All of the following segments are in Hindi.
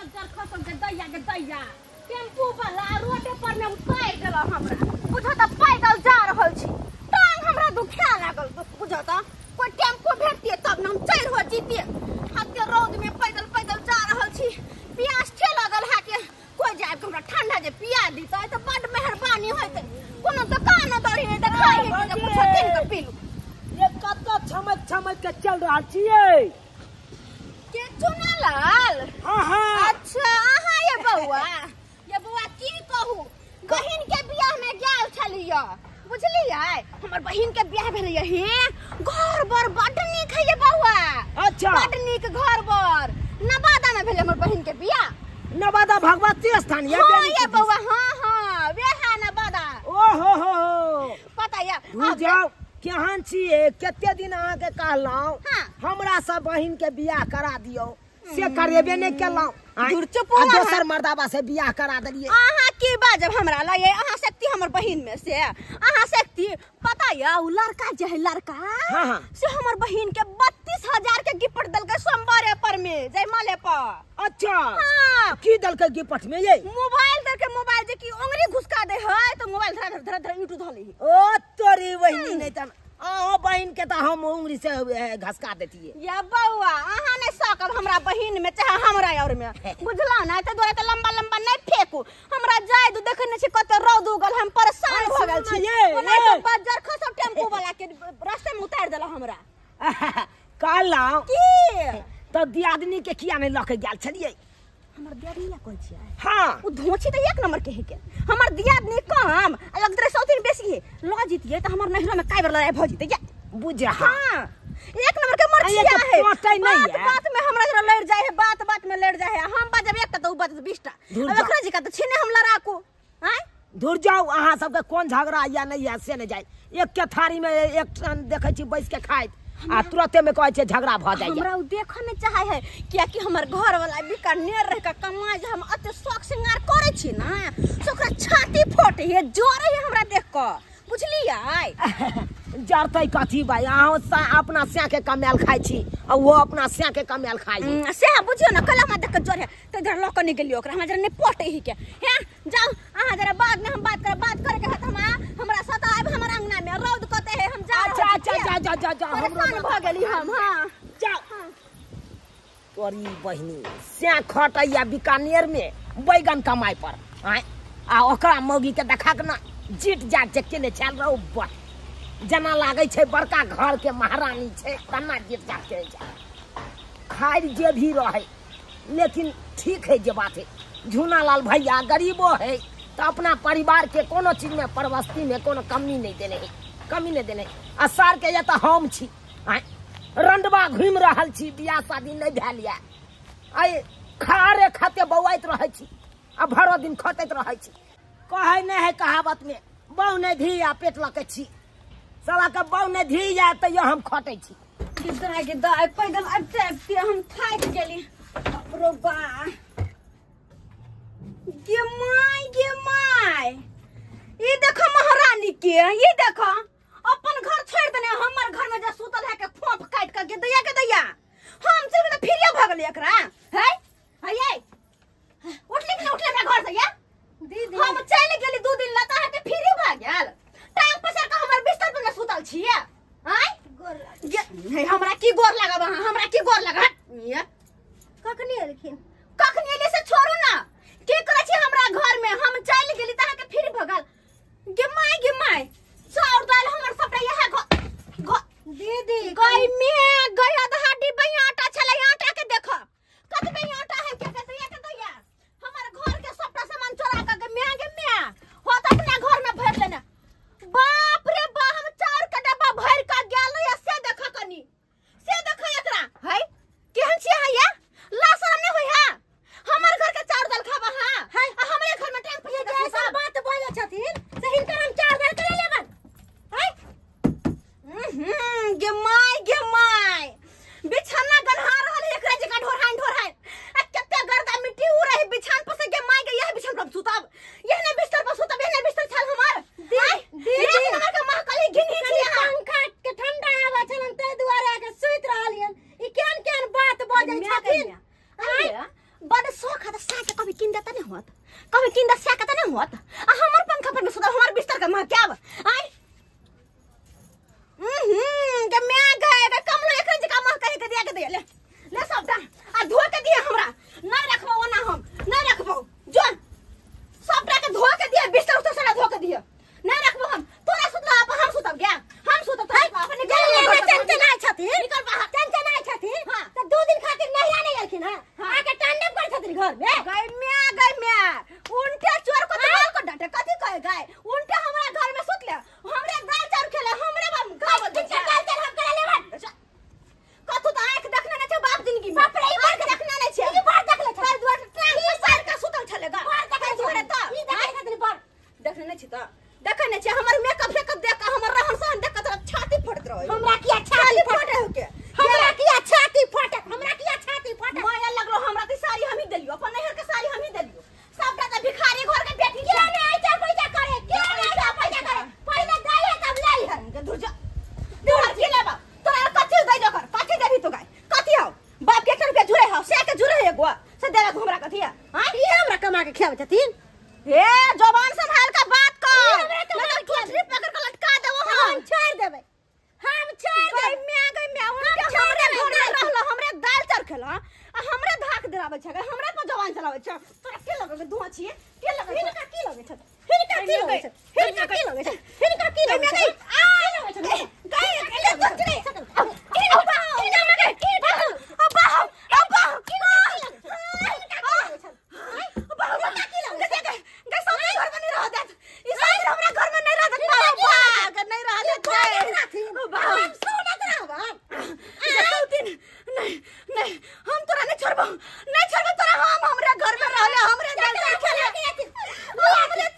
बजर खसम के दैया के दैया। टेंपू वाला रोडे पर में उतार देल हमरा। बुझो त पैदल जा रहल छी। टांग हमरा दुखा लागल बुझो त कोई टेंपू भेटतिए तब न हम चढ़ हो जीतिए हत्ते रोड में पैदल पैदल जा रहल छी। प्यास छे लागल है के कोई जाए के हमरा ठंडा जे पिया दीता त बड मेहरबानी होते कोनो दुकान दौड़ी नहीं देखाई जे कुछ दिन के पी ये कत छमक छमक के चल रहा छिए के चुनालाल? हाँ हाँ अच्छा अहाँ ये बउआ ये बउआ की कहू बहिन के बियाह में गेल छलियै बुझलियै हमर बहिन के बियाह भेलै हे घर बर बड नीक है ये बउआ अच्छा बड नीक घर बर नवादा में भेलै हमर बहिन के बियाह नवादा भगवती स्थान ये हाँ बेनी ये की- बउआ हाँ हाँ वे है नवादा ओ हो हो हो पता या तू जाओ केहन छिए कते दिन अहाँ के कहलहुं हाँ। हमरा सब बहिन के बियाह करा दियो। से करेबे नहीं हो। दोसर। मर्दाबा से बियाह करा देलिए अहाँ की बाजब हमरा लगे? अहाँ शक्ति हमर बहिन में से। अहाँ शक्ति पता या उ लड़का जे है लड़का? हाँ, हाँ। से हमर बहिन के बत्तीस हज़ार के गिफ्ट दिलकै सोमवारे पर में जयमाले पर। अच्छा। हाँ। की दल के गिफ्ट में ये? मोबाइल दर के मोबाइल जे की उंगली घुसका दे है तो मोबाइल धरा धरा धरा यूट्यूब धले ओ तोरी बहिनी नहीं तन। अहो बहिन के तो हम उंगली से घसका देतिए। या बउआ अहाँ नहीं सकब हमरा बहिन में चाहे हमरा और में बुझला ना त दोरे त लंबा लंबा नहीं फेंकू। हमरा जाय दू देखे नहीं छी कते रौद उगल हम परेशान हो गेल छी। ना ये, नहीं तो। बजर खसब टेंपू वाला के रास्ते में उतार देला हमरा। कहलहुं की? तो दियादनी के किया नहीं लके गेल छलिए हमर दियादनी कोन छियै? हाँ। उ धोछी त एक नंबर के है के हमर दियादनी कम आ लगदरे सौतीन बेसी है। ल जीतिए त हमर नहिरा में काई बार लड़ाई भ या बुझा हाँ। एक नंबर के मर्चिया ये तो है। बात। बात में हमरा जरा लड़ जाए है बात बात में लड़ जाए है। हम बाजब एकटा त उ बाजब 20 टा धुर अब ओकरा जी का त छीने हम लड़ाकू। हैं दूर जाओ अहाँ सबके कोन झगड़ा या नहीं है से नहीं जाए एक के थारी में एक देखे छी बैस के खाइत। आ तुरंते में कहै छै झगड़ा भ जाइए। हमरा उ देखऽ नहीं चाहे है किया कि हमर घर वाला बीकानेर रह के कमाई जे हम अते शौक श्रृंगार करे छी ना से ओकरा छाती फोटे है जोरे है हमरा देख के बुझलियै? जरतै कथी भाई अहाँ सा अपना स्या के कमायल खाइ छी आ वो अपना स्या के कमायल खाइ छी। से बुझियो ना कल हमरा देख के जोरे तो इधर लऽ के नहीं गेलियो ओकरा हमरा जरा नहीं पोटे ही के हैं जाओ अहाँ जरा बाद में हम बात कर बात करे के हाथ हम हमरा साथ आब हमर अंगना में रौद कते है हम जा जा जा जा जा परेशान भ गेली हम हाँ। जाओ। तोरी बहिनी स्या खटैया बीकानेर में बैगन कमाई पर आय आ ओकरा मौगी के देखा के ना जीत जाट जे केने छल रहो जेना लागै छै बड़का घर के महारानी छै तना जीट जाट छै। खाइ जे भी रहे लेकिन ठीक है जे बात है। झूना लाल भैया गरीबो है तो अपना परिवार के कोनो चीज़ में परवस्ती में कोनो कमी नहीं देने है। कमी नहीं देने। आ सार के ये तो हम छी। आय रंडवा घूम रहल छी, बियाह शादी नहीं भेल ये आय खारे खाते बौआइत रहे भरो दिन खटैत रहे छी। नहीं है कहावत में बहु नहीं धी आ पेट लके छी। साला के बहु नहीं धी जाए तो ये हम खटै छी। पैदल हम थाक गेली रो बा गे माय गे माय ई देखो महारानी के ई देखो अपन घर छोड़ देने हमर घर में जे सुतल है के फोफ काट के दैया के दैया हम सिर्फ़ तो फिरिया भगली एकरा है है उठली कि ना उठले हमरा घर से या दीदी हम चल गेली दू दिन लता है के फिरी भाग गेल टांग पसर के हमर बिस्तर पे में सुतल छिए हैं गे- हमरा की गोर लागब अहाँ हमरा की गोर लागब ये कखनी एलखिन कखनी एले से छोड़ू ना। की करे छी हमरा घर में हम चल गेली त अहाँके फिर भगल। गे माय गे माय चाउर दाल हमर सबटा यह घर दीदी गई में गया गई आधा बई आटा छले आटा के देख कतबे किन हाय बड शौक है साके कभी किन देता नहीं होत कभी किन दे साके नहीं होत आ हमर पंखा पर में सुधर हमर बिस्तर का माँ क्या हाय हम्म के मैं गए रे कमलो एक रंज का माँ कह के दिया के दे ले ले सबटा आ धो के दिए हमरा ना रखबो ओना हम ना रखबो जोन सबटा के धो के दिए बिस्तर उतर सारा धो के दिए ना रखबो हम तोरा सुतला आप हम सुतब गया हम सुतब तो अपने घर में टेंशन आई छथि निकल बाहर टेंशन आई छथि हाँ तो दो दिन खातिर नहीं ઘર બે ગમ્યા ગમ્યા. खेला आ हमरा धाक दराबे छ अगर हमरा पर तो जवान चलाबै छ। तोरा के लगे धुआ छिए? के लगे लगै हिनका की लगे छ? छै हिनका की लगे छ छै? हिनका की लगे छ? छै हिनका की लगे छ? आ लगै छै गए गए हम तोरा नहीं छोड़बो। नहीं छोड़बो तोरा हम हमरा घर में रहले हमरे दिल से खेले हमरे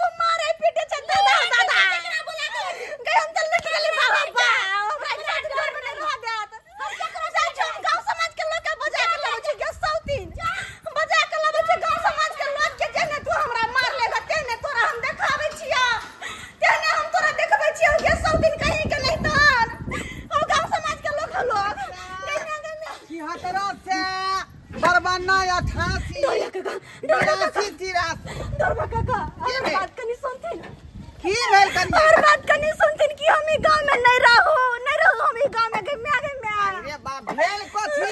से बरबन्ना अठासी डोरिया काका डोरिया काका। तिरासी डोरबा काका अरे बात कनी सुनथिन की भेल कनी और बात कनी सुनथिन कि हम गाँव में नहीं रहो नहीं रहो हम गाँव में के में आगे में अरे बाप भेल कोथी?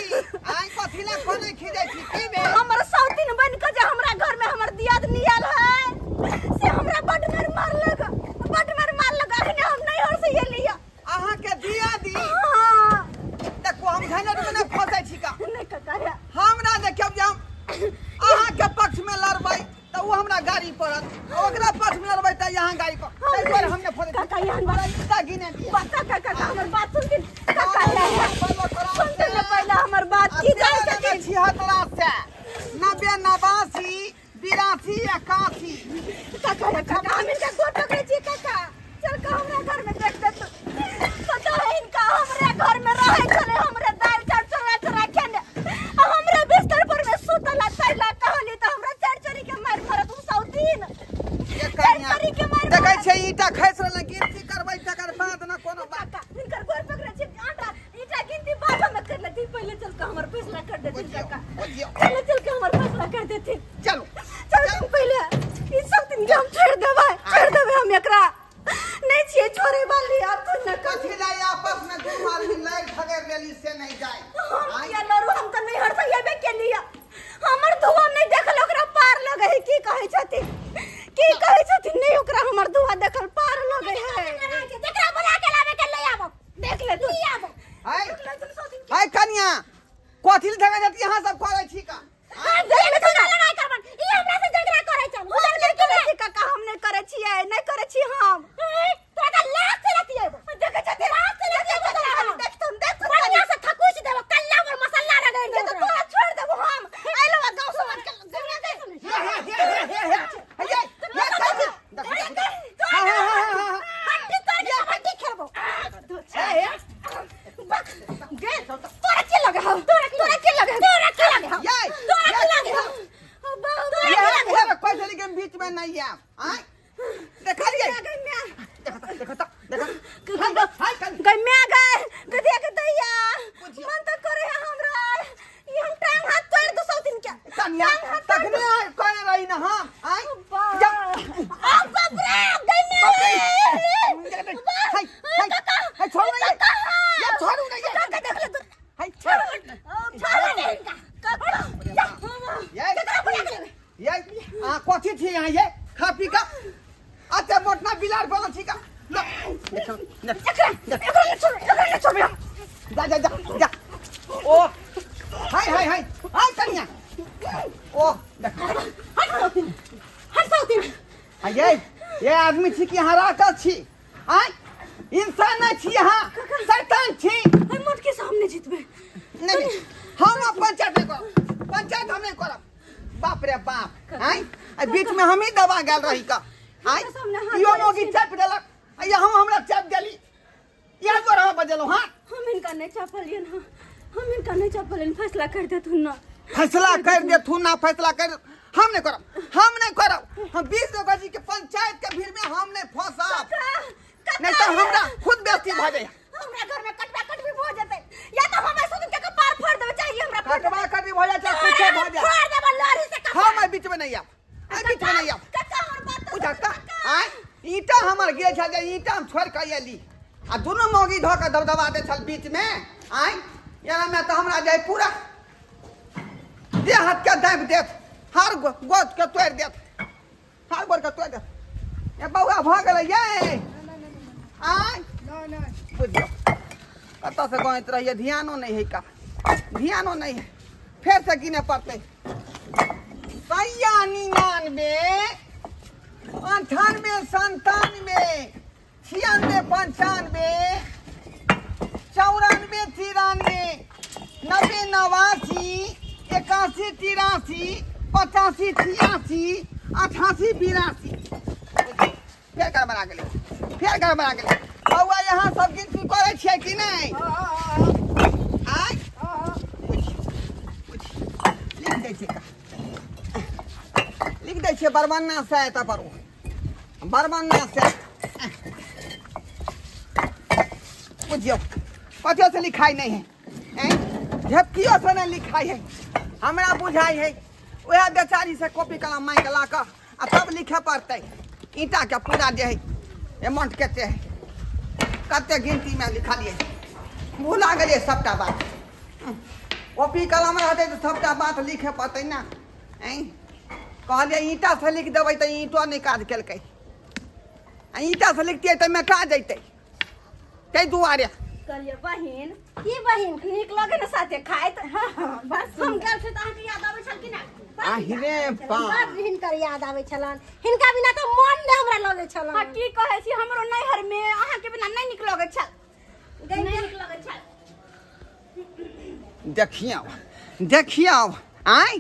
आई कोथी ला कोने खिजे छी? की भेल? हमरा सौतीन बन के जे हमरा घर में हमर दियाद नियल है से हमरा बड मारले तनिया तखने आय करे रही ना हाँ आय जा अब बाप रे गई मेरे हाय हाय हाय छोड़ ना ये छोड़ू ये काका देख ले तू हाय छोड़ छोड़ दे काका ये? ये आ कथी थी यहाँ ये खा पी का अते मोटना बिलार बना का लो, देखो, देखो, छोड़ छोड़ जा जा जा जा ओ हाय हाय हाय हाय तनिया ओ देखो हट साउथिन हट साउथिन आ ये ये आदमी छी कि यहाँ राखल छी? आय इंसान छी यहाँ, शैतान छी। हम मोट के सामने जीतबे नहीं, हम पंचायत नहीं करब, पंचायत हम करब। बाप रे बाप आय बीच में हम ही दबा गेल रही का? आय यो मोगी चाप देलक आ हम हमरा चाप देली। यह तो रहा बजलो हाँ? हम इनका नहीं चपलियन, हाँ। हम इनका नहीं चपलियन, फैसला कर दे तू ना। फैसला कर दे तू ना फैसला कर हम नहीं करब हम नहीं करब हम बीस लोग जी के पंचायत के भीड़ में हम नहीं फंसब नहीं तो हमरा खुद बेइज्जती भ जाए हमरा घर में कटवा कटवी हो जते। या तो हमें सुन के कपार फाड़ चाहिए हमरा कटवा भ जाए चाहे कुछ भ जाए फाड़ से कपार हम बीच में नहीं आब एहि बीच में नहीं आब हमर बात तो आय ईटा हमर गे ईटा हम छोड़ के आ दुनू मौगी धऽ के दबदबा दे छल बीच में। आय यार में तो हमरा जाय पूरा दे हाथ के दाबि देत, हर गोद के तोड़ि देत, हर गोद के तोड़ि देत। ए बौआ भऽ गेलै, ये! आय! बुझियो। कतऽ से गैत रहिए ध्यानो नहीं है का? ध्यानो नहीं है। फेर से गिने पड़तै। सैया निन्यानवे अंठानवे संतानवे छियानवे पंचानवे चौरानवे तिरानवे तिरासी पचासी छियासी अठासी बिरासी। फेर गड़बड़ा गेलै फेर गड़बड़ा गेलै बौआ यहाँ सब गिनती करै छियै कि नहि? आय। लिख दै छियै लिख दै छियै बरबन्ना से एतऽ पर। बरबन्ना से बुझियो कथियो से लिखाई नहीं है। हैं? झपकियो से नहीं लिखाई है। हमरा बुझाई है वह बेचारी से कॉपी कलम मांग ला कर आ तब लिखे पड़तै। ईटा के पूरा जे है अमाउंट कते है कते गिनती में लिखलिए भूला गेलिए सबटा बात। कॉपी कलम रहतै तऽ सबटा बात लिखे पड़तै ना। कहलिए ईटा से लिख देबै तऽ ईंटो नहि काज केलकै। ईटा से लिखतियै तऽ मेटा जैतै ताहि दुआरे कहलिए बहिन की बहिन नीक लगे ना साथे खाइत। हाँ बस हम गेल छै अहाँके याद आबै ना हिनकर याद आवे छलन। हिनका बिना तो मन ने हमरा लगे हाँ की कहै छी हमरो नैहर में अहाँके बिना नीक लगै छल। नीक लगै छल। देखियौ देखियौ आय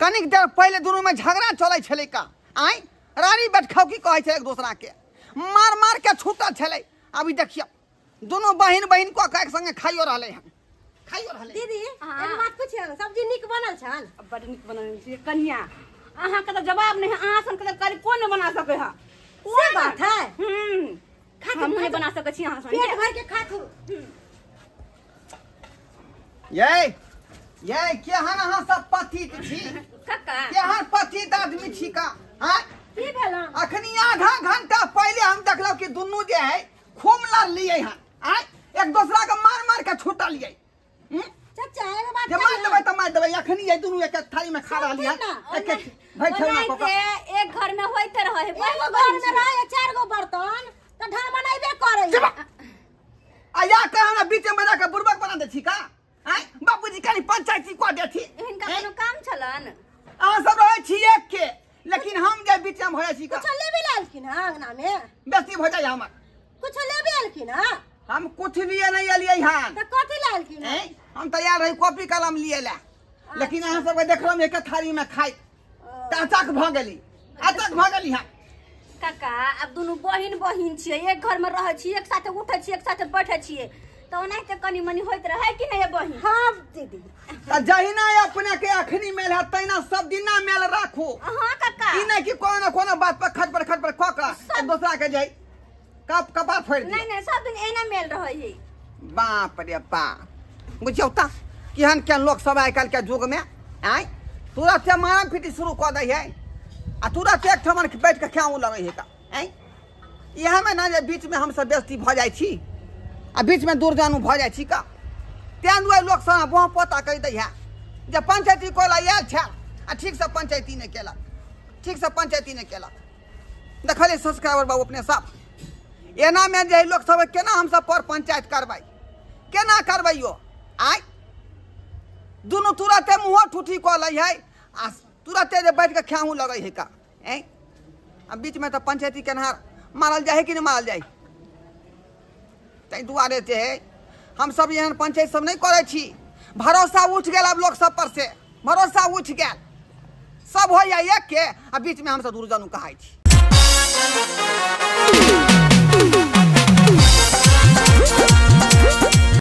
कनिक देर पहिले दुनू में झगड़ा चलै छलै का? आय रानी बैठखौ की कहै छै एक दूसरा के मार मार के छूटल छलै। अभी देखियौ। दुनू बहिन बहिन को के संगे खाइयो रहलै हन खाइयो रहलै दीदी हाँ। एक बात पूछियो सब्ज़ी नीक बनल छन बड़ नीक बनल छी कन्या। अहाँके तऽ जवाब नहीं है अहाँ सन के करी कोन बना सकै है? से बात? है। हम्म खातिर हम नहीं बना सकै छी अहाँ सन पेट भर के खाथु ये ये केहन अहाँ सब पतित छी? कक्का। केहन पतित आदमी छी का? आय की भेलन अखनी आधा घंटा पहले हम देखलौ कि दुनू जे है खूब लड़लियै हन। आय एक दूसरा के मार मार के छूटलियै हम्म? चाचा एगो बात जे मार देबै तऽ मार देबै अखनी ये दुनू एक एक थाली में खा रहलियै ना, एक एक भाई खेलना को एक घर में होते रहे एगो घर में रहे चार गो बर्तन तो ढा बनाइबे करे। आ या के हमरा बीच में बजा के बुर्बक बना दे छी का? आय बाबूजी कनी पंचायती को दे छी। इनका कोनो काम छलन? अहाँ सब रहै छी एक के लेकिन हम जे बीच में भए छी का? कुछ लेबे लालखिन हाँ अंगना में बेसी भए जाय हमर। कुछ लेबे आलखिन हाँ? हम कुछ लिए नहीं एलियै हन तो कथी लालखिन हैं? हम तैयार रही कॉपी कलम लिए ला। लेकिन अहाँ सबके देखलहुँ एक थाली में तऽ अचक भऽ गेली। अचक भऽ गेली हम काका अब दुनू बहिन बहिन छियै। एक घर में रहै छियै एक साथे उठै छियै एक साथे बैठै छियै। तऽ ओनाहिते कनी मनी होइत रहै कि नहीं ये बहिन? हाँ दीदी। जहिना अपने के अखनी मेल है तहिना सब दिना मेल राखू। हाँ काका। ई नहि कि कोनो कोनो बात पर खट पर खट पर एक दोसरा के जाय कप फोड़ि नहीं दिय? नहीं सब दिन एना मेल रहै है बाप रे बाप। बुझियौ तऽ केहन केहन लोक सब आइ काल्हि के युग में आय तुरंत मारम पीटी शुरू कर दै है आ तुरंत एक ठमन बैठ के क्या लगे है का हैं इहे में ना जे बीच में हम सब बेइज्जती भ जाइ छी आ बीच में दूर जानू भ जाइ छी का तें दुआरे लोक सब बहु पोता कहि दै है जे पंचायती कोला आयल छै आ ठीक से पंचायती नहीं केलक ठीक से पंचायती नहीं केलक। देखलिए सब्सक्राइबर बाबू अपने सब। एना में जे लोक सब केना हम सब पर पंचायत करबै? केना करबै यो? आय दुनू तुरंते मुँहो ठूठी कऽ लै है, आ तुरंते जे बैठ के खेहूँ लगै है का? ऐं आ बीच में तो पंचायती केनहार मारल जाए है कि नहीं मारल जाए ताहि दुआरे जे हम सब एहन पंचायत सब नहीं करे छी। भरोसा उठ गेल अब लोग सब पर से। भरोसा उठ गेल। सब हो या एक के आ बीच में हम सब दूर जानू कहाई छी